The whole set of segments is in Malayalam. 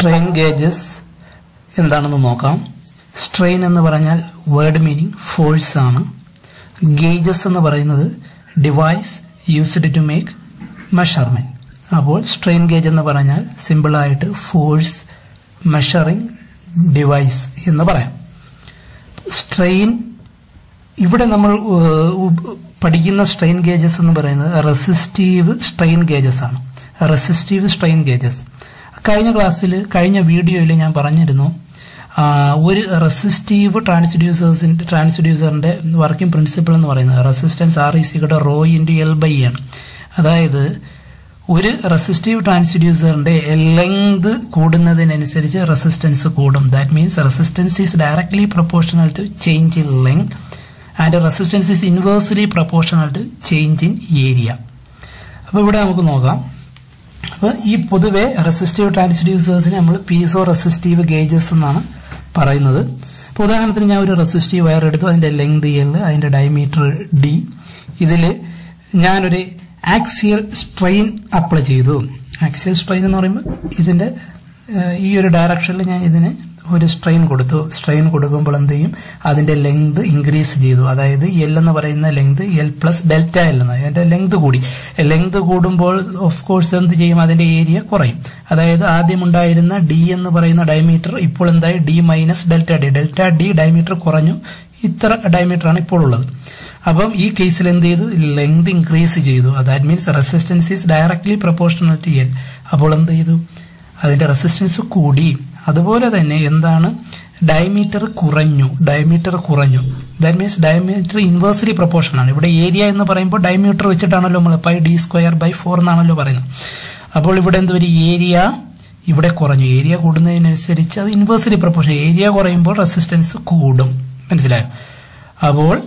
സ്ട്രെയിൻ ഗേജസ് എന്താണെന്ന് നോക്കാം. സ്ട്രെയിൻ എന്ന് പറഞ്ഞാൽ വേർഡ് മീനിങ് ഫോഴ്സ് ആണ്. ഗേജസ് എന്ന് പറയുന്നത് device used to make measurement അപ്പോൾ സ്ട്രെയിൻ ഗേജ് എന്ന് പറഞ്ഞാൽ സിമ്പിളായിട്ട് ഫോഴ്സ് മെഷറിംഗ് ഡിവൈസ് എന്ന് പറയാം. സ്ട്രെയിൻ ഇവിടെ നമ്മൾ പഠിക്കുന്ന സ്ട്രെയിൻ ഗേജസ് എന്ന് പറയുന്നത് റെസിസ്റ്റീവ് സ്ട്രെയിൻ ഗേജസ് ആണ്. റെസിസ്റ്റീവ് സ്ട്രെയിൻ ഗേജസ് കഴിഞ്ഞ ക്ലാസ്സിൽ കഴിഞ്ഞ വീഡിയോയിൽ ഞാൻ പറഞ്ഞിരുന്നു ഒരു റെസിസ്റ്റീവ് ട്രാൻസ്ഡ്യൂസേഴ്സിന്റെ ട്രാൻസ്ഡ്യൂസറിന്റെ വർക്കിംഗ് പ്രിൻസിപ്പിൾ എന്ന് പറയുന്നത് റെസിസ്റ്റൻസ് ആർ ഇ സിയുടെ റോ ഇന്റു എൽ ബൈ ആണ് അതായത് ഒരു റെസിസ്റ്റീവ് ട്രാൻസ്ഡ്യൂസറിന്റെ ലെങ്ത് കൂടുന്നതിനനുസരിച്ച് റെസിസ്റ്റൻസ് കൂടും. That means resistance is directly proportional to change in length and resistance is inversely proportional to change in area അപ്പോൾ ഇവിടെ നമുക്ക് നോക്കാം. അപ്പോൾ ഈ പൊതുവെ റെസിസ്റ്റീവ് ട്രാൻസ്ഡ്യൂസേഴ്സിനെ നമ്മൾ പീസോ റെസിസ്റ്റീവ് ഗേജസ് എന്നാണ് പറയുന്നത്. അപ്പോൾ ഉദാഹരണത്തിന് ഞാൻ ഒരു റെസിസ്റ്റീവ് വയർ എടുത്തു അതിന്റെ ലെങ്ത് എൽ അതിന്റെ ഡയമീറ്റർ ഡി. ഇതിൽ ഞാനൊരു ആക്സിയൽ സ്ട്രെയിൻ അപ്ലൈ ചെയ്തു. ആക്സിയൽ സ്ട്രെയിൻ എന്ന് പറയുമ്പോൾ ഇതിന്റെ ഈ ഒരു ഡയറക്ഷനിൽ ഞാൻ ഇതിന് ഒരു സ്ട്രെയിൻ കൊടുത്തു. സ്ട്രെയിൻ കൊടുക്കുമ്പോൾ എന്ത് ചെയ്യും? അതിന്റെ ലെങ്ത് ഇൻക്രീസ് ചെയ്തു. അതായത് എൽ എന്ന് പറയുന്ന length L plus delta L എന്ന് അതിന്റെ ലെങ്ത് കൂടി. ലെങ്ത് കൂടുമ്പോൾ ഓഫ് കോഴ്സ് എന്ത് ചെയ്യും? അതിന്റെ ഏരിയ കുറയും. അതായത് ആദ്യം ഉണ്ടായിരുന്ന ഡി എന്ന് പറയുന്ന ഡയമീറ്റർ ഇപ്പോൾ എന്തായി? D minus delta D delta D diameter കുറഞ്ഞു. ഇത്ര ഡയമീറ്റർ ആണ് ഇപ്പോൾ ഉള്ളത്. അപ്പം ഈ കേസിൽ എന്ത് ചെയ്തു? ലെങ്ത് ഇൻക്രീസ് ചെയ്തു. That means resistance is directly proportional to L അപ്പോൾ എന്ത് ചെയ്തു? അതിന്റെ റെസിസ്റ്റൻസ് കൂടി. അതുപോലെ തന്നെ എന്താണ്? ഡയമീറ്റർ കുറഞ്ഞു ഡയമീറ്റർ കുറഞ്ഞു. That means diameter inversely proportion ആണ്. ഇവിടെ ഏരിയ എന്ന് പറയുമ്പോൾ ഡയമീറ്റർ വെച്ചിട്ടാണല്ലോ നമ്മൾ pi D square by four എന്നാണല്ലോ പറയുന്നത്. അപ്പോൾ ഇവിടെ എന്ത് വരും? ഏരിയ ഇവിടെ കുറഞ്ഞു. ഏരിയ കൂടുന്നതിനനുസരിച്ച് അത് ഇൻവേഴ്സ്ലി പ്രൊപ്പോർഷൻ ഏരിയ കുറയുമ്പോൾ റെസിസ്റ്റൻസ് കൂടും. മനസ്സിലായോ? അപ്പോൾ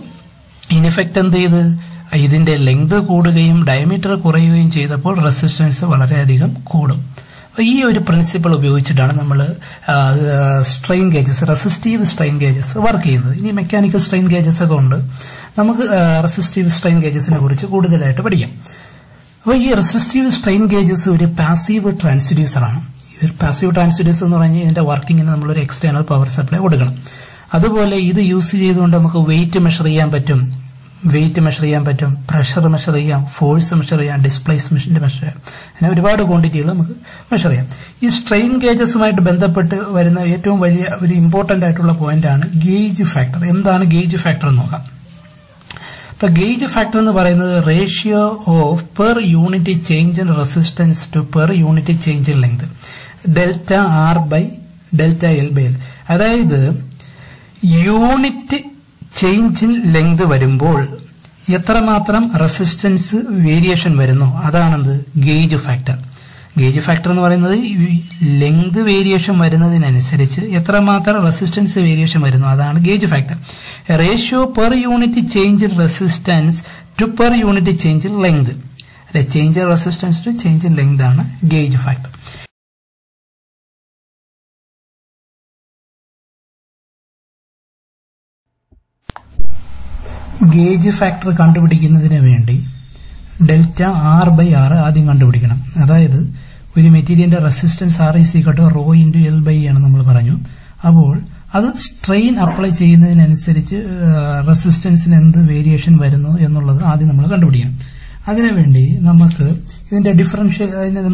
ഇൻഫെക്റ്റ് എന്ത് ചെയ്ത്? ഇതിന്റെ ലെങ്ത് കൂടുകയും ഡയമീറ്റർ കുറയുകയും ചെയ്തപ്പോൾ റെസിസ്റ്റൻസ് വളരെയധികം കൂടും. ഈ ഒരു പ്രിൻസിപ്പിൾ ഉപയോഗിച്ചിട്ടാണ് നമ്മൾ strain gauges resistive strain gauges work ചെയ്യുന്നത്. ഇനി മെക്കാനിക്കൽ സ്ട്രെയിൻ ഗേജസ് ഒക്കെ ഉണ്ട്. നമുക്ക് റെസിസ്റ്റീവ് സ്ട്രെയിൻ ഗേജസിനെ കുറിച്ച് കൂടുതലായിട്ട് പഠിക്കാം. അപ്പോൾ ഈ റെസിസ്റ്റീവ് സ്ട്രെയിൻ ഗേജസ് ഒരു പാസീവ് ട്രാൻസ്ഡ്യൂസർ ആണ്. ഒരു പാസീവ് ട്രാൻസ്ഡ്യൂസർ എന്ന് പറഞ്ഞാൽ ഇതിന്റെ വർക്കിങ്ങിന് നമ്മളൊരു എക്സ്റ്റേണൽ പവർ സപ്ലൈ കൊടുക്കണം. അതുപോലെ ഇത് യൂസ് ചെയ്തുകൊണ്ട് നമുക്ക് വെയിറ്റ് മെഷർ ചെയ്യാൻ പറ്റും. വെയിറ്റ് മെഷർ ചെയ്യാൻ പറ്റും പ്രഷർ മെഷർ ചെയ്യാം ഫോഴ്സ് മെഷർ ചെയ്യാം ഡിസ്പ്ലേസ്മെന്റ് മെഷർ ചെയ്യാം. അങ്ങനെ ഒരുപാട് ക്വാണ്ടിറ്റികൾ നമുക്ക് മെഷർ ചെയ്യാം. ഈ സ്ട്രെയിൻ ഗേജസുമായിട്ട് ബന്ധപ്പെട്ട് വരുന്ന ഏറ്റവും വലിയ ഒരു ഇമ്പോർട്ടന്റ് ആയിട്ടുള്ള പോയിന്റ് ആണ് ഗേജ് ഫാക്ടർ എന്താണ് ഗേജ് ഫാക്ടർ എന്ന് നോക്കാം. ഇപ്പൊ ഗേജ് ഫാക്ടർ എന്ന് പറയുന്നത് ratio of per unit change in resistance to per unit change in length delta R by delta L by L അതായത് യൂണിറ്റ് ചേഞ്ച് ഇൻ ലെങ്ത് വരുമ്പോൾ എത്രമാത്രം റെസിസ്റ്റൻസ് വേരിയേഷൻ വരുന്നു അതാണെന്ത്? ഗേജ് ഫാക്ടർ ഗേജ് ഫാക്ടർ എന്ന് പറയുന്നത് ലെങ്ത് വേരിയേഷൻ വരുന്നതിനനുസരിച്ച് എത്രമാത്രം റെസിസ്റ്റൻസ് വേരിയേഷൻ വരുന്നു അതാണ് gauge factor ratio per unit change in resistance to per unit change in length change in resistance to change in length ആണ് ഗേജ് ഫാക്ടർ ഗേജ് ഫാക്ടർ കണ്ടുപിടിക്കുന്നതിന് വേണ്ടി ഡെൽറ്റ ആർ ബൈ ആർ ആദ്യം കണ്ടുപിടിക്കണം. അതായത് ഒരു മെറ്റീരിയലിന്റെ റെസിസ്റ്റൻസ് ആർ ഈ സി കട്ടോ റോ ഇന്റു എൽ ബൈ ആണ് നമ്മൾ പറഞ്ഞു. അപ്പോൾ അത് സ്ട്രെയിൻ അപ്ലൈ ചെയ്യുന്നതിനനുസരിച്ച് റെസിസ്റ്റൻസിന് എന്ത് വേരിയേഷൻ വരുന്നു എന്നുള്ളത് ആദ്യം നമ്മൾ കണ്ടുപിടിക്കണം. അതിനുവേണ്ടി നമുക്ക് ഇതിന്റെ ഡിഫറൻഷ്യൽ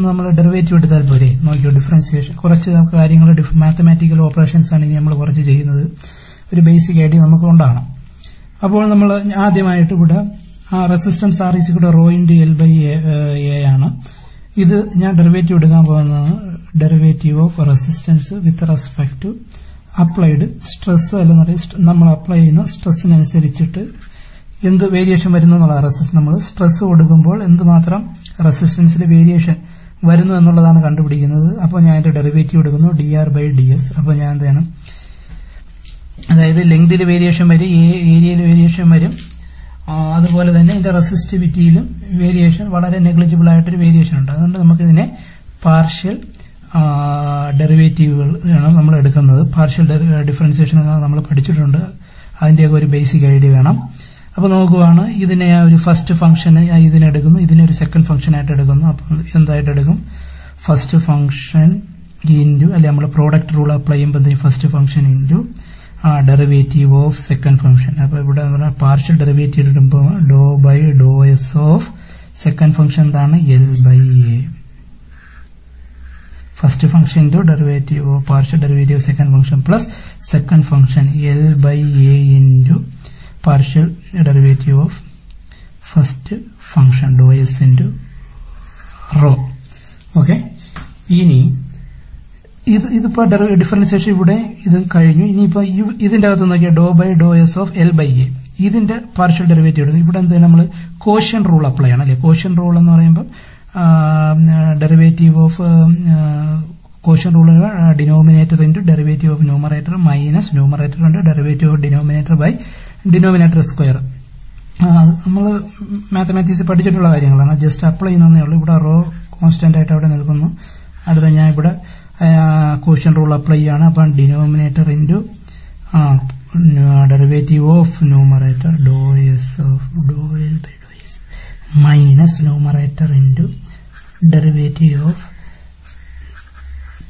നമ്മൾ ഡെറിവേറ്റീവ് എടുത്താൽ പോരെ? നോക്കിയോ ഡിഫറൻസിയേഷൻ കുറച്ച് നമുക്ക് കാര്യങ്ങൾ മാത്തമാറ്റിക്കൽ ഓപ്പറേഷൻസ് ആണ് ഇനി നമ്മൾ കുറച്ച് ചെയ്യുന്നത്. ഒരു ബേസിക് ഐഡിയ നമുക്ക് ഉണ്ടാകണം അപ്പോൾ നമ്മൾ ആദ്യമായിട്ട് ഇവിടെ ആ റെസിസ്റ്റൻസ് ആർ ഈസ് കൂടെ rho into L by A ആണ്. ഇത് ഞാൻ ഡെറിവേറ്റീവ് എടുക്കാൻ പോകുന്നത് derivative of resistance with respect to applied stress അല്ലെന്നുണ്ടെങ്കിൽ നമ്മൾ അപ്ലൈ ചെയ്യുന്ന സ്ട്രെസ്സിനനുസരിച്ചിട്ട് എന്ത് വേരിയേഷൻ വരുന്നു എന്നുള്ള റെസിസ്റ്റൻസ് നമ്മൾ സ്ട്രെസ് കൊടുക്കുമ്പോൾ എന്തുമാത്രം റെസിസ്റ്റൻസിൽ വേരിയേഷൻ വരുന്നു എന്നുള്ളതാണ് കണ്ടുപിടിക്കുന്നത്. അപ്പോൾ ഞാൻ അതിന്റെ ഡെറിവേറ്റീവ് എടുക്കുന്നു D R by D S അപ്പോൾ ഞാൻ എന്ത് ചെയ്യണം? അതായത് ലെങ്തിൽ വേരിയേഷൻ വരും ഏരിയയിൽ വേരിയേഷൻ വരും. അതുപോലെ തന്നെ ഇതിന്റെ റെസിസ്റ്റിവിറ്റിയിലും വേരിയേഷൻ വളരെ നെഗ്ലിജിബിൾ ആയിട്ടൊരു വേരിയേഷൻ ഉണ്ട്. അതുകൊണ്ട് നമുക്കിതിനെ പാർഷ്യൽ ഡെറിവേറ്റീവുകൾ ആണ് നമ്മൾ എടുക്കുന്നത്. പാർഷ്യൽ ഡിഫറൻസിയേഷൻ നമ്മൾ പഠിച്ചിട്ടുണ്ട്. അതിന്റെയൊക്കെ ഒരു ബേസിക് ഐഡിയ വേണം. അപ്പോൾ നോക്കുവാണ് ഇതിനെ ഒരു ഫസ്റ്റ് ഫംഗ്ഷന് ഇതിനെടുക്കുന്നു ഇതിനെ ഒരു സെക്കൻഡ് ഫംഗ്ഷൻ ആയിട്ട് എടുക്കുന്നു. അപ്പോൾ എന്തായിട്ട് എടുക്കും? ഫസ്റ്റ് ഫംഗ്ഷൻ ഇന്റു അല്ലെ നമ്മൾ പ്രോഡക്റ്റ് റൂൾ അപ്ലൈ ചെയ്യുമ്പോൾ first function into derivative of second function അപ്പോൾ ഇവിടെ പാർഷ്യൽ ഡെറിവേറ്റീവ് ഇടുമ്പോൾ doe by doe S of second function എന്താണ് L by A first function into derivative of partial derivative second function plus second function L by A into partial derivative of first function doe S into rho okay ഇനി ഇത് ഇതിപ്പോ ഡിഫറൻസിയേഷൻ ഇവിടെ ഇത് കഴിഞ്ഞു. ഇനിയിപ്പോ ഇതിന്റെ അകത്ത് നോക്കിയാൽ doe by doe S of L by A. ഇതിന്റെ പാർഷ്യൽ ഡെറിവേറ്റീവ് എടുക്കും ഇവിടെ എന്ത് നമ്മൾ കോഷ്യൻ റൂൾ അപ്ലൈ ചെയ്യണം അല്ലെ? കോഷ്യൻ റൂൾ എന്ന് പറയുമ്പോൾ derivative of quotient rule denominator into derivative of numerator minus numerator ഉണ്ട് derivative of denominator by denominator square നമ്മൾ മാത്തമാറ്റിക്സ് പഠിച്ചിട്ടുള്ള കാര്യങ്ങളാണ്. ജസ്റ്റ് അപ്ലൈ ചെയ്യുന്നതേ ഉള്ളൂ. ഇവിടെ റോ കോൺസ്റ്റന്റ് ആയിട്ട് അവിടെ നിൽക്കുന്നു. അടുത്ത ഞാൻ ഇവിടെ ക്വസ്റ്റ്യൻ റൂൾ അപ്ലൈ ചെയ്യാണ്. അപ്പം denominator into derivative of numerator doe S of doe L by doe S minus numerator into derivative of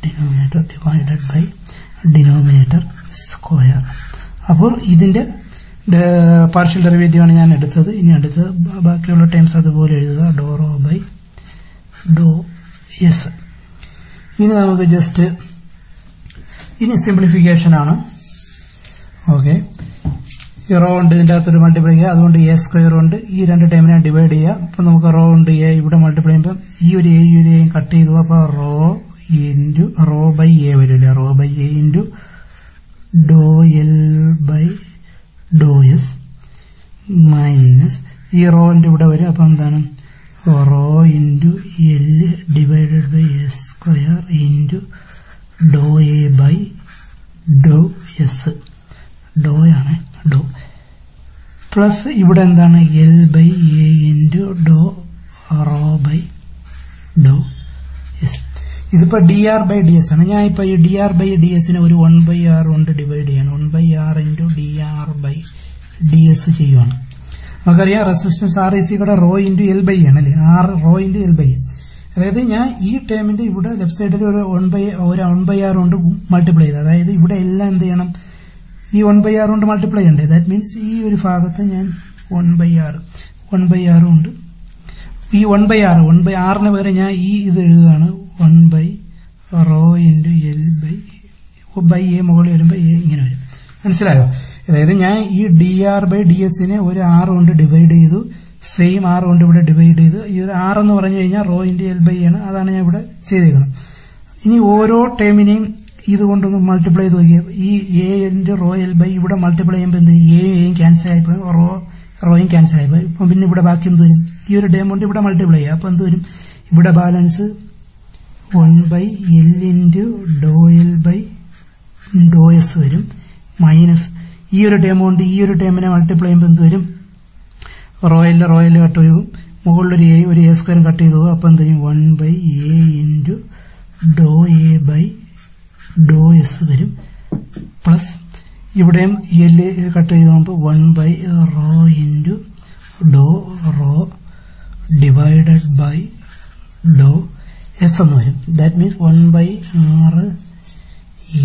denominator divided by denominator square അപ്പോൾ ഇതിന്റെ പാർഷ്യൽ ഡെറിവേറ്റീവാണ് ഞാൻ എടുത്തത്. ഇനി അടുത്തത് ബാക്കിയുള്ള ടൈംസ് അതുപോലെ എഴുതുക. ഡോറോ ബൈ ഡോ എസ് ഇനി നമുക്ക് ജസ്റ്റ് ഇനി സിംപ്ലിഫിക്കേഷൻ ആണ്. ഓക്കെ റോ ഉണ്ട് ഇതിന്റെ അകത്തൊരു മൾട്ടിപ്ലൈ ചെയ്യുക. അതുകൊണ്ട് എ സ്ക്വയർ ഉണ്ട് ഈ രണ്ട് ടൈമിനെ ഡിവൈഡ് ചെയ്യുക. അപ്പൊ നമുക്ക് റോ ഉണ്ട് എ ഇവിടെ മൾട്ടിപ്ലൈ ചെയ്യുമ്പോൾ ഈ ഒരു എ ഈ കട്ട് ചെയ്തു. അപ്പൊ rho into rho by A വരില്ലേ rho by A into doe L by doe S minus ഈ റോന്റെ ഇവിടെ വരും. അപ്പൊ എന്താണ്? Rho into L divided by S square into doe A by doe S. Doe ആണ് ഡോ. പ്ലസ് ഇവിടെ എന്താണ്? L by A into doe rho by doe S. ഇതിപ്പോൾ D R by D S ആണ്. ഞാൻ ഇപ്പോൾ ഈ ഡി ആർ ബൈ ഡി എസിനെ ഒരു വൺ ബൈ ആർ കൊണ്ട് ഡിവൈഡ് ചെയ്യാണ്. One by R into D R by D S ചെയ്യുവാണ്. നമുക്കറിയാം റെസിസ്റ്റൻസ് ആർ ഇ സി കൂടെ റോ ഇന്റു എൽ ബൈ ആണ് അല്ലേ? R rho into L by അതായത് ഞാൻ ഈ ടേമിന്റെ ഇവിടെ ലെഫ്റ്റ് സൈഡിൽ ഒരു വൺ ബൈ ഒരു വൺ ബൈ ആർ കൊണ്ട് മൾട്ടിപ്ലൈ ചെയ്ത്. അതായത് ഇവിടെ എല്ലാം എന്ത് ചെയ്യണം? ഈ വൺ ബൈ ആർ കൊണ്ട് മൾട്ടിപ്ലൈ ചെയ്യണ്ടേ? ദാറ്റ് മീൻസ് ഈ ഒരു ഭാഗത്ത് ഞാൻ one by R one by R കൊണ്ട് ഈ one by R one by ആറിന് പകരം ഞാൻ ഈ ഇത് എഴുതുകയാണ്. One by rho into L by by A മുകളിൽ വരുമ്പോൾ എ ഇങ്ങനെ വരും. മനസ്സിലായോ? അതായത് ഞാൻ ഈ ഡി ആർ ബൈ ഡി എസിനെ ഒരു ആർ കൊണ്ട് ഡിവൈഡ് ചെയ്തു. സെയിം ആർ കൊണ്ട് ഇവിടെ ഡിവൈഡ് ചെയ്തു. ഈ ഒരു ആർ എന്ന് പറഞ്ഞു കഴിഞ്ഞാൽ റോ ഇന്റു എൽ ബൈ ആണ്. അതാണ് ഞാൻ ഇവിടെ ചെയ്തേക്കുന്നത്. ഇനി ഓരോ ടേമിനെയും ഇതുകൊണ്ടൊന്ന് മൾട്ടിപ്ലൈ ചെയ്ത് നോക്കിയാൽ ഈ എ എന്റെ റോ എൽ ബൈ ഇവിടെ മൾട്ടിപ്ലൈ ചെയ്യുമ്പോൾ എന്ത് എ എയും ക്യാൻസൽ ആയിപ്പോയി റോ റോയും ക്യാൻസൽ ആയിപ്പോയി ഇപ്പം പിന്നെ ഇവിടെ ബാക്കി എന്ത് വരും? ഈ ഒരു ടേം കൊണ്ട് ഇവിടെ മൾട്ടിപ്ലൈ ചെയ്യുക അപ്പോൾ എന്ത് വരും? ഇവിടെ balance one by L into doe L by doe S വരും. മൈനസ് ഈ ഒരു ടേം കൊണ്ട് ഈ ഒരു ടേമിനെ മൾട്ടിപ്ലൈ ചെയ്യുമ്പോൾ എന്ത് വരും? റോയലിൽ റോയൽ കട്ട് ചെയ്യും മുകളിലൊരു എ ഒരു എ സ്ക്വയർ കട്ട് ചെയ്തു അപ്പോൾ എന്ത് ചെയ്യും? One by A into doe A by doe S വരും. പ്ലസ് ഇവിടെയും എൽ കട്ട് ചെയ്ത് നോക്കുമ്പോൾ one by rho into doe rho divided by doe S എന്ന് വരും. ദാറ്റ് മീൻസ് വൺ ബൈ ആറ്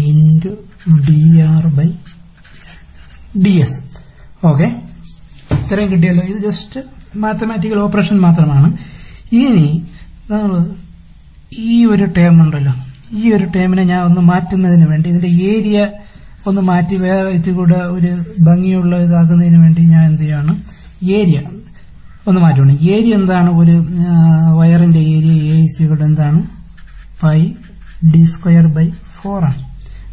into D R by D S okay ഇത്രയും കിട്ടിയല്ലോ. ഇത് ജസ്റ്റ് മാത്തമാറ്റിക്കൽ ഓപ്പറേഷൻ മാത്രമാണ്. ഇനി നമ്മൾ ഈ ഒരു ടേം ഉണ്ടല്ലോ. ഈ ഒരു ടേമിനെ ഞാൻ ഒന്ന് മാറ്റുന്നതിന് വേണ്ടി ഇതിന്റെ ഏരിയ ഒന്ന് മാറ്റി വേറെ ഇത്തിരി കൂടെ ഒരു ഭംഗിയുള്ള ഇതാക്കുന്നതിന് വേണ്ടി ഞാൻ എന്ത് ചെയ്യാണ്? ഏരിയ ഒന്ന് മാറ്റുകയാണ് ഏരിയ എന്താണ്? ഒരു വയറിന്റെ ഏരിയ എ ഇസികളുടെ എന്താണ്? Pi D square by four ആണ്.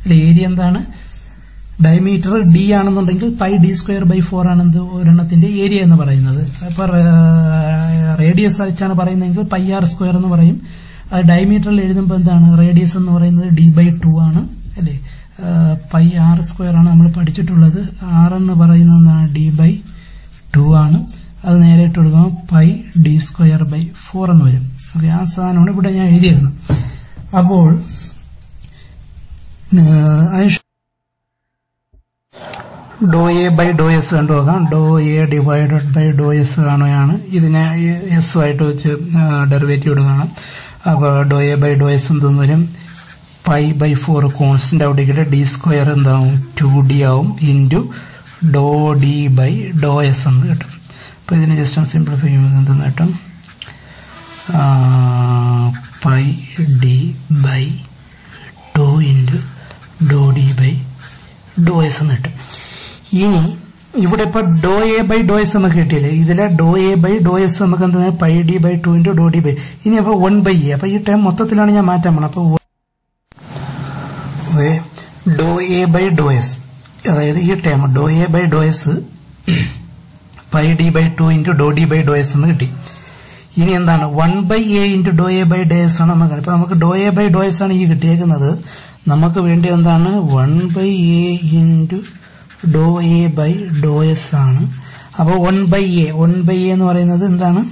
അല്ലെ ഏരിയ എന്താണ്? ഡയമീറ്റർ ഡി ആണെന്നുണ്ടെങ്കിൽ pi D square by four ആണ് ഒരെണ്ണത്തിന്റെ ഏരിയ എന്ന് പറയുന്നത്. അപ്പൊ റേഡിയസ് വെച്ചാണ് പറയുന്നതെങ്കിൽ പൈ ആർ സ്ക്വയർ എന്ന് പറയും. അത് ഡയമീറ്ററിൽ എഴുതുമ്പോൾ എന്താണ്? റേഡിയസ് എന്ന് പറയുന്നത് ഡി ബൈ ടു ആണ് അല്ലേ? പൈ ആർ സ്ക്വയർ ആണ് നമ്മൾ പഠിച്ചിട്ടുള്ളത്. ആർ എന്ന് പറയുന്നത് ഡി ബൈ ടു ആണ്. അത് നേരെ ഇട്ട് കൊടുക്കുമ്പോൾ pi D square by four എന്ന് വരും. ഓക്കെ ആ സാധനമാണ് ഇവിടെ ഞാൻ എഴുതിയിരുന്നത് അപ്പോൾ അതിന് doe A by doe S കണ്ടു നോക്കാം. Doe A divided by doe S കാണുകയാണ്. ഇതിനെ എസ് ആയിട്ട് വെച്ച് ഡെറിവേറ്റീവ് കാണാം അപ്പോൾ doe A by doe S എന്തെന്ന് വരും? പൈ ബൈ ഫോർ കോൺസ്റ്റന്റ് അവിടെ ഇരിക്കട്ടെ ഡി സ്ക്വയർ എന്താവും? ടു ഡി ആവും. Into doe D by doe S എന്ന് കിട്ടും. അപ്പോൾ ഇതിനെ ജസ്റ്റ് ഒന്ന് സിംപ്ലിഫൈ ചെയ്യുമ്പോൾ എന്തെന്ന് കിട്ടും? Pi D by doe into doe D by doe S എന്ന് കിട്ടും. ഇനി ഇവിടെ ഇപ്പൊ doe A by doe S നമുക്ക് കിട്ടിയില്ലേ? ഇതിലെ doe A by doe S നമുക്ക് എന്താ pi D by two into doe D by ഇനി അപ്പൊ വൺ ബൈ എ അപ്പൊ ഈ ടൈം മൊത്തത്തിലാണ് ഞാൻ മാറ്റാൻ പോണത്. അപ്പൊ doe A by doe S അതായത് ഈ time doe A by doe S pi D by two into doe D by doe S എന്ന് കിട്ടി. ഇനി എന്താണ്? One by A into doe A by doe S ആണ് നമുക്ക് ഇപ്പൊ നമുക്ക് doe A by doe S ആണ് ഈ കിട്ടിയേക്കുന്നത്. നമുക്ക് വേണ്ടി എന്താണ്? One by A into doe A by doe S ആണ്. അപ്പോൾ one by A one by A എന്ന് പറയുന്നത് എന്താണ്?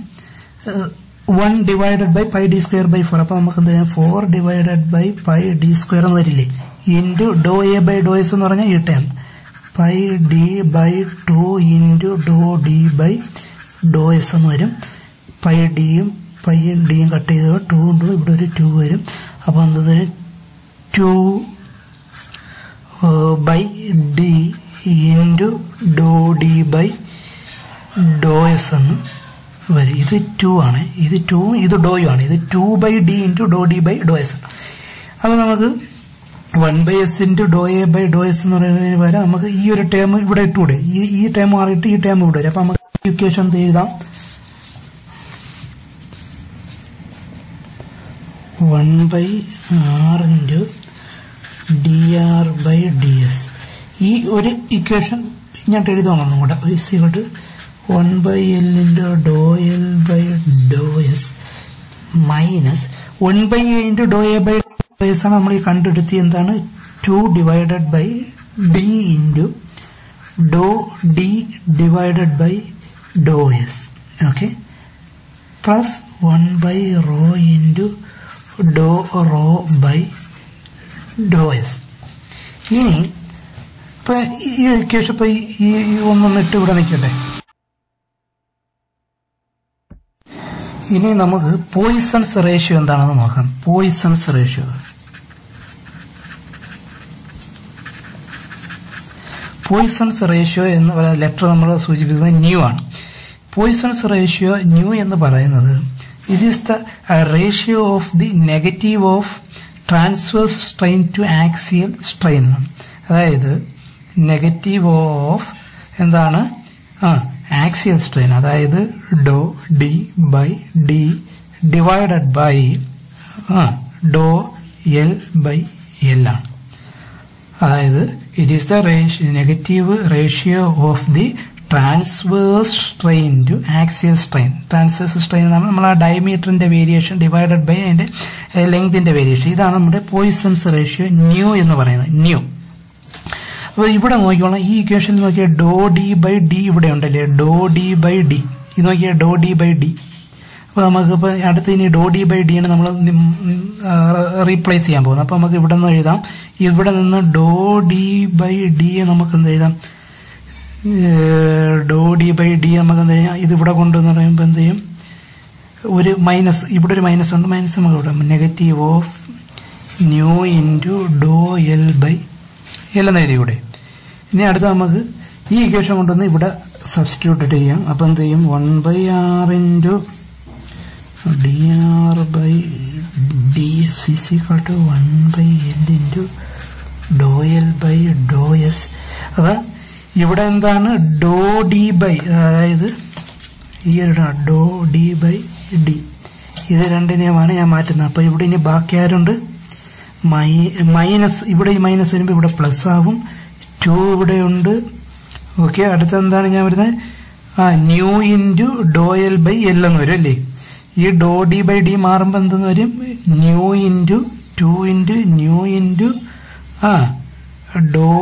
One divided by pi D square by four അപ്പോൾ നമുക്ക് എന്ത് ചെയ്യാം? Four divided by pi D square എന്ന് വരില്ലേ? Into doe A by doe S എന്ന് പറഞ്ഞാൽ ഈ time pi D by two into doe D by doe S എന്ന് വരും. പൈ ഡിയും പൈ ഡിയും കട്ട് ചെയ്ത് ടു ഉണ്ട് ഇവിടെ ഒരു ടു വരും. അപ്പോൾ എന്തത് two by D into doe D by doe S എന്ന് വരും. ഇത് ടു ആണ്. ഇത് ടു ഇത് ഡോയും ആണ്. ഇത് two by D into doe D by doe S. അപ്പോൾ നമുക്ക് one by S into doe A by doe S എന്ന് പറയുന്നതിന് പകരം നമുക്ക് ഈ ഒരു ടേം ഇവിടെ ഇട്ടുകൂടെ ഈ ഈ ടേം മാറിയിട്ട് ഈ ടേം ഇവിടെ വരും. അപ്പോൾ നമുക്ക് ഇക്വേഷൻ എഴുതാം? One by R into d R by d S. ഈ ഒരു ഇക്വേഷൻ ഞാൻ എഴുതാം ഒന്നും കൂടെ ഇസിക്കോട്ട് one by L into doh L by doh S minus one by A into doh A by doh S ആണ് നമ്മൾ ഈ കണ്ടെടുത്തി എന്താണ്? Two divided by d into doh d divided by doh S okay plus one by rho into doh rho by doh S ഇനി ഇപ്പൊ ഈ ഇപ്പൊ ഈ ഇട്ട് ഇവിടെ നിൽക്കട്ടെ ഇനി നമുക്ക് പോയിസൺസ് റേഷ്യോ എന്താണെന്ന് നോക്കാം. പോയിസൺസ് റേഷ്യോ പോയിസൺസ് റേഷ്യോ എന്ന് പറയുന്ന ലെറ്റർ നമ്മൾ സൂചിപ്പിക്കുന്നത് ന്യൂ ആണ്. പോയിസൺസ് റേഷ്യോ ന്യൂ എന്ന് പറയുന്നത് it is the ratio of the negative of transverse strain to axial strain അതായത് നെഗറ്റീവ് ഓഫ് എന്താണ്? ആ ആക്സിയൽ സ്ട്രെയിൻ അതായത് doh d by d divided by doh L by L ആണ്. അതായത് it is the negative ratio of the transverse strain to axial strain transverse strain എന്ന് പറഞ്ഞാൽ നമ്മൾ ആ ഡയമീറ്ററിന്റെ വേരിയേഷൻ ഡിവൈഡഡ് ബൈ അതിന്റെ ലെങ്തിന്റെ വേരിയേഷൻ ഇതാണ് നമ്മുടെ പോയിസൺസ് റേഷ്യോ ന്യൂ എന്ന് പറയുന്നത്. ന്യൂ അപ്പോൾ ഇവിടെ നോക്കിക്കോളാം. ഈ ഇക്വേഷനിൽ നോക്കിയ ഡോ ഡി ബൈ ഡി ഇവിടെ ഉണ്ടല്ലേ? Doh d by d. ഇത് നോക്കിയ ഡോ ഡി ബൈ ഡി. അപ്പോൾ നമുക്കിപ്പോൾ അടുത്ത് ഇനി ഡോ ഡി ബൈ ഡി ആണ് നമ്മൾ റീപ്ലേസ് ചെയ്യാൻ പോകുന്നത്. അപ്പോൾ നമുക്ക് ഇവിടെ നിന്ന് എഴുതാം. ഇവിടെ നിന്ന് ഡോ ഡി ബൈ ഡി നമുക്ക് എന്ത് എഴുതാം? ഡോ ഡി ബൈ ഡി നമുക്ക് എന്ത് ചെയ്യാം ഇത് ഇവിടെ കൊണ്ടുവന്ന് പറയുമ്പോൾ എന്ത് ചെയ്യും? ഒരു മൈനസ് ഇവിടെ ഒരു മൈനസ് ഉണ്ട്. മൈനസ് നമുക്ക് ഇവിടെ negative of nu into doh L by L എന്നെഴുതി ഇവിടെ ഇനി അടുത്ത നമുക്ക് ഈ ഇക്വേഷൻ കൊണ്ടുവന്ന് ഇവിടെ സബ്സ്റ്റിറ്റ്യൂട്ട് ചെയ്യാം. അപ്പം എന്ത് ചെയ്യും? One by R into d R by d S is to one by L into doh L by doh S അപ്പം ഇവിടെ എന്താണ്? ഡോ ഡി ബൈ അതായത് ഈ ഒരു ഡോ ഡി ബൈ ഡി ഇത് രണ്ടിനെയുമാണ് ഞാൻ മാറ്റുന്നത്. അപ്പൊ ഇവിടെ ഇനി ബാക്കി ആരുണ്ട്? മൈനസ് ഇവിടെ ഈ മൈനസ് വരുമ്പോൾ ഇവിടെ പ്ലസ് ആവും. ടു ഇവിടെ ഉണ്ട്. ഓക്കെ അടുത്ത എന്താണ് ഞാൻ വരുന്നത്? ആ nu into doh L by L എന്ന് വരും അല്ലേ? ഈ ഡോ ഡി ബൈ ഡി മാറുമ്പോൾ എന്തെന്ന് വരും? Nu into two into nu into ആ ഡോ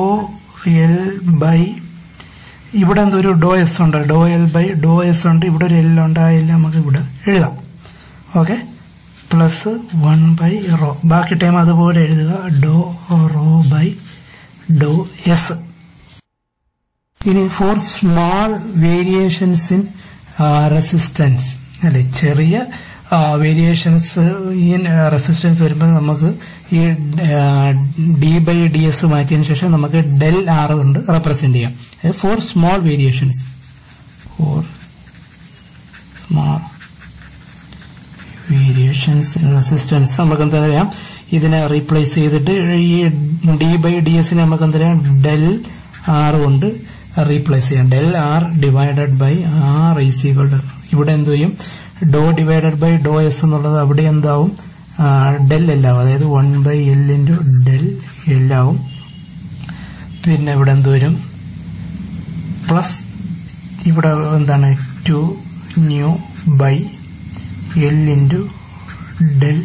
എൽ ബൈ ഇവിടെ എന്തൊരു ഡോ എസ് ഉണ്ട്. Doh L by doh S ഉണ്ട്. ഇവിടെ ഒരു എൽ ഉണ്ട്. ആ എൽ നമുക്ക് ഇവിടെ എഴുതാം. Okay plus one by rho ബാക്കി ടൈം അതുപോലെ എഴുതുക. ഡോ റോ ബൈ ഡോ എസ്. ഇനി for small variations in resistance. അല്ലെ ചെറിയ വേരിയേഷൻസ് ഇൻ റെസിസ്റ്റൻസ് വരുമ്പോൾ നമുക്ക് ഈ ഡി ബൈ ഡി എസ് മാറ്റിയതിനു ശേഷം നമുക്ക് ഡെൽ ആർ കൊണ്ട് റെപ്രസെന്റ് ചെയ്യാം. For small variations. For small variations in resistance നമുക്ക് എന്താ പറയാം ഇതിനെ റീപ്ലേസ് ചെയ്തിട്ട് ഈ ഡി ബൈ ഡി എസിനെ നമുക്ക് എന്താ പറയാം ഡെൽ ആർ കൊണ്ട് റീപ്ലേസ് ചെയ്യാം. Del R divided by R ഈസികൾ ഇവിടെ എന്ത് ചെയ്യും? Doh divided by doh S എന്നുള്ളത് അവിടെ എന്താവും? ഡെൽ എല്ലാവും അതായത് one by L into del എല്ലാവും പിന്നെ ഇവിടെ എന്ത് വരും? പ്ലസ് ഇവിടെ എന്താണ്? Two nu by L into del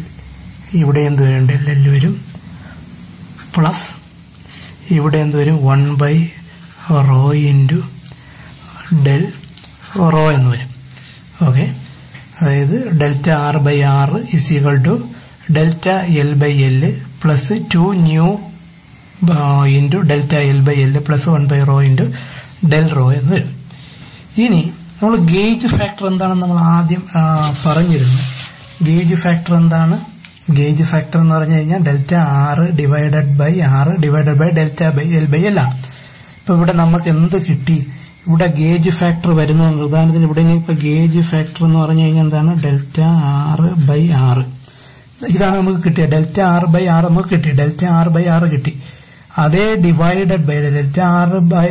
ഇവിടെ എന്ത് വരും ഡെൽ എൽ വരും. പ്ലസ് ഇവിടെ എന്ത് വരും? One by rho into del rho എന്ന് വരും. ഓക്കെ. അതായത് delta R by R is equal to delta L by L plus two nu into delta L by L plus one by rho into del rho എന്ന് വരും. ഇനി നമ്മൾ ഗേജ് ഫാക്ടർ എന്താണെന്ന് നമ്മൾ ആദ്യം പറഞ്ഞിരുന്നു. ഗേജ് ഫാക്ടർ എന്താണ്? ഗേജ് ഫാക്ടർ എന്ന് പറഞ്ഞു കഴിഞ്ഞാൽ delta R divided by R divided by delta by L by ആണ് ഇപ്പൊ ഇവിടെ നമുക്ക് എന്ത് കിട്ടി? ഇവിടെ ഗേജ് ഫാക്ടർ വരുന്നു ഉദാഹരണത്തിന് ഇവിടെ ഇപ്പൊ ഗേജ് ഫാക്ടർ എന്ന് പറഞ്ഞു കഴിഞ്ഞാൽ എന്താണ്? ഡെൽറ്റ ആറ് ബൈ ആറ് ഇതാണ് നമുക്ക് കിട്ടിയത്. ഡെൽറ്റ ആറ് ബൈ ആറ് നമുക്ക് കിട്ടി. ഡെൽറ്റ ആറ് ബൈ ആറ് കിട്ടി. അതേ divided by delta R by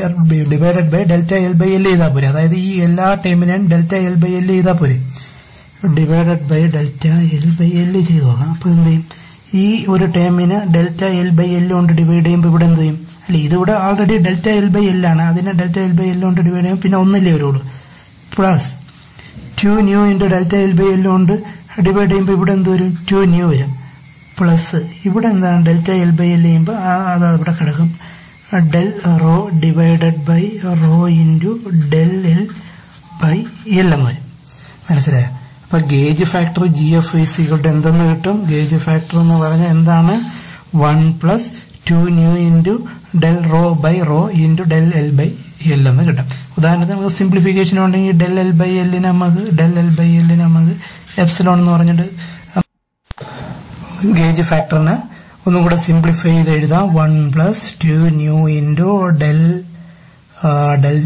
divided by delta L by L ചെയ്താൽ പോരെ. അതായത് ഈ എല്ലാ ടൈമിനെയും ഡെൽറ്റ എൽ ബൈ എൽ ചെയ്താൽ പോരെ. Divided by delta L by L ചെയ്ത് നോക്കാം അപ്പൊ എന്ത് ചെയ്യും? ഈ ഒരു ടേമിന് ഡെൽറ്റ എൽ ബൈ എൽ കൊണ്ട് ഡിവൈഡ് ചെയ്യുമ്പോൾ ഇവിടെ എന്ത് ചെയ്യും? അല്ല ഇതിവിടെ already delta L by L ആണ്. അതിനെ ഡെൽറ്റ എൽ ബൈ എൽ കൊണ്ട് ഡിവൈഡ് ചെയ്യും പിന്നെ ഒന്നില്ലേ വരുള്ളൂ? Plus two nu into delta L by L കൊണ്ട് ഡിവൈഡ് ചെയ്യുമ്പോൾ ഇവിടെ എന്ത് വരും? ടു ന്യൂ വരും. പ്ലസ് ഇവിടെ എന്താണ് ഡെൽറ്റ എൽ ബൈ എൽ ചെയ്യുമ്പോൾ അത് അവിടെ കിടക്കും. Del rho divided by rho into del L by L എന്ന് വരും. മനസ്സിലായോ? അപ്പൊ ഗേജ് ഫാക്ടർ ജി എഫ് ഇസികളുടെ എന്തെന്ന് കിട്ടും? ഗേജ് ഫാക്ടർ എന്ന് പറഞ്ഞാൽ എന്താണ്? One plus two nu into del rho by rho into del L by L എന്ന് കിട്ടും. ഉദാഹരണത്തിന് നമുക്ക് സിംപ്ലിഫിക്കേഷൻ ഉണ്ടെങ്കിൽ ഡെൽ എൽ ബൈ എല്ലിന് നമുക്ക് ഡെൽ എൽ ബൈ എല്ലിന് നമുക്ക് എപ്സിലോൺ എന്ന് പറഞ്ഞിട്ട് ഗേജ് ഫാക്ടറിന് ഒന്നും കൂടെ സിംപ്ലിഫൈ ചെയ്ത് എഴുതാം. One plus two nu into del del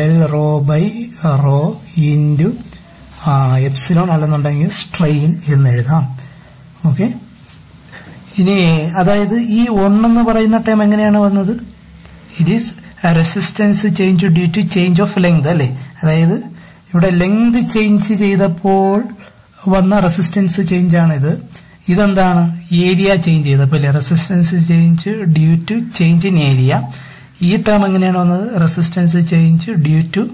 del rho by rho into epsilon അല്ലെന്നുണ്ടെങ്കിൽ സ്ട്രെയിൻ എന്ന് എഴുതാം. ഓക്കെ ഇനി അതായത് ഈ ഒന്നെന്ന് പറയുന്ന ടൈം എങ്ങനെയാണ് വന്നത്? It is resistance change due to change of length അല്ലേ? അതായത് ഇവിടെ ലെങ്ത് ചേഞ്ച് ചെയ്തപ്പോൾ വന്ന റെസിസ്റ്റൻസ് ചേഞ്ച് ആണിത്. ഇതെന്താണ്? ഏരിയ ചേഞ്ച് ചെയ്തപ്പോൾ അല്ലേ? Resistance change due to change in area ഈ ടേം എങ്ങനെയാണ് വന്നത്? Resistance change due to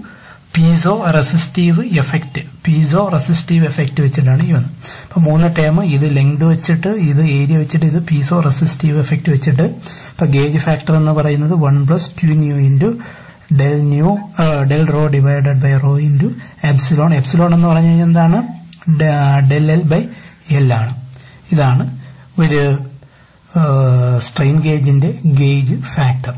piezoresistive effect. Piezoresistive effect വെച്ചിട്ടാണ് ഈ വന്നത്. അപ്പൊ മൂന്ന് ടേം ഇത് ലെങ്ത് വെച്ചിട്ട് ഇത് ഏരിയ വെച്ചിട്ട് ഇത് പീസോ റെസിസ്റ്റീവ് എഫക്റ്റ് വെച്ചിട്ട്. ഇപ്പൊ ഗേജ് ഫാക്ടർ എന്ന് പറയുന്നത് one plus two nu into del nu del rho divided by rho into epsilon epsilon എന്ന് പറഞ്ഞു കഴിഞ്ഞാൽ എന്താണ്? ഡെൽ എൽ ബൈ എൽ ആണ്. ഇതാണ് ഒരു സ്ട്രെയിൻ ഗേജിന്റെ ഗേജ് ഫാക്ടർ